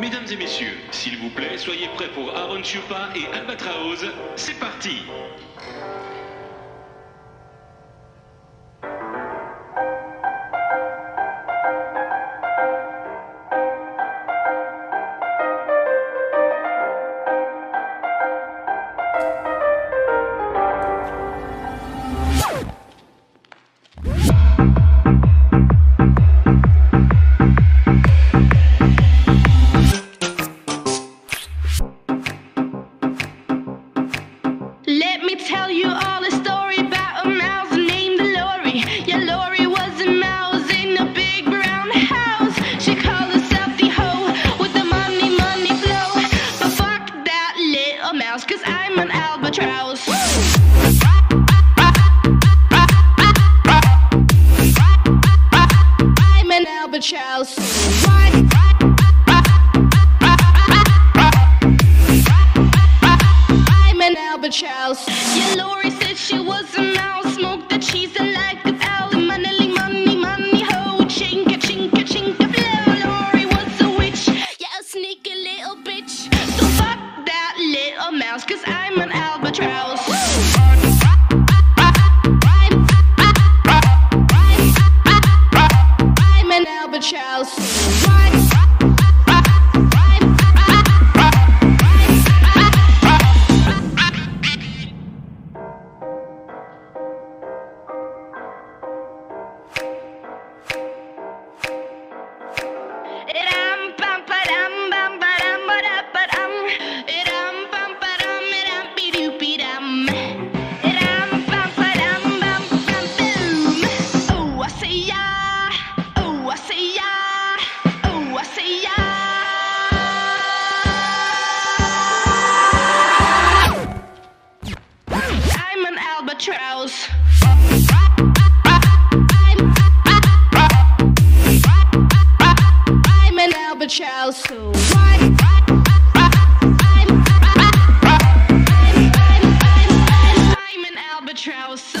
Mesdames et messieurs, s'il vous plaît, soyez prêts pour Aaron Chupa et Albatraoz. C'est parti Let me tell you all a story about a mouse named Lori. Yeah, Lori was a mouse in a big brown house. She called herself the hoe with the money, money flow. But fuck that little mouse, cause I'm an albatraoz. I'm an albatraoz. I'm an. Yeah, Lori said she was a mouse. Smoked the cheese and I'm an Albert? I'm an albatraoz.